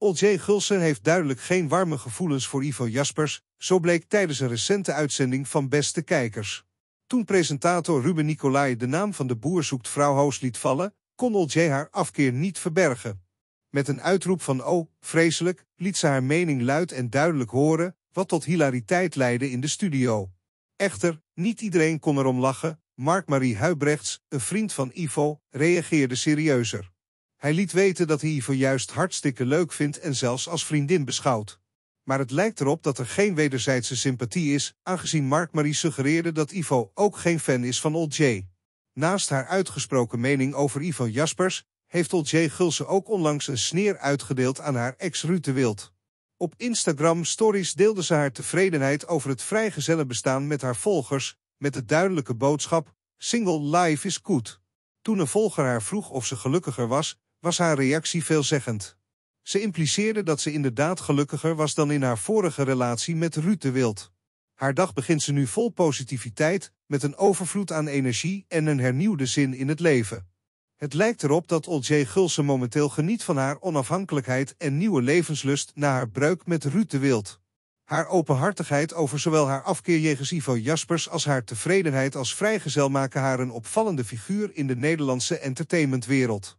Olje Gulsen heeft duidelijk geen warme gevoelens voor Ivo Jaspers, zo bleek tijdens een recente uitzending van Beste Kijkers. Toen presentator Ruben Nicolai de naam van de boer zoekt vrouwhoos liet vallen, kon Olje haar afkeer niet verbergen. Met een uitroep van oh, vreselijk, liet ze haar mening luid en duidelijk horen, wat tot hilariteit leidde in de studio. Echter, niet iedereen kon erom lachen, Mark-Marie Huibrechts, een vriend van Ivo, reageerde serieuzer. Hij liet weten dat hij Ivo juist hartstikke leuk vindt en zelfs als vriendin beschouwt. Maar het lijkt erop dat er geen wederzijdse sympathie is, aangezien Mark-Marie suggereerde dat Ivo ook geen fan is van J. Naast haar uitgesproken mening over Ivo Jaspers, heeft Old J. Gulse ook onlangs een sneer uitgedeeld aan haar ex Ruud de Wild. Op Instagram Stories deelde ze haar tevredenheid over het vrijgezellenbestaan met haar volgers, met de duidelijke boodschap: Single life is good. Toen een volger haar vroeg of ze gelukkiger was, was haar reactie veelzeggend. Ze impliceerde dat ze inderdaad gelukkiger was dan in haar vorige relatie met Ruud de Wild. Haar dag begint ze nu vol positiviteit, met een overvloed aan energie en een hernieuwde zin in het leven. Het lijkt erop dat Olje Gulsen momenteel geniet van haar onafhankelijkheid en nieuwe levenslust na haar breuk met Ruud de Wild. Haar openhartigheid over zowel haar afkeer jegens Ivo Jaspers als haar tevredenheid als vrijgezel maken haar een opvallende figuur in de Nederlandse entertainmentwereld.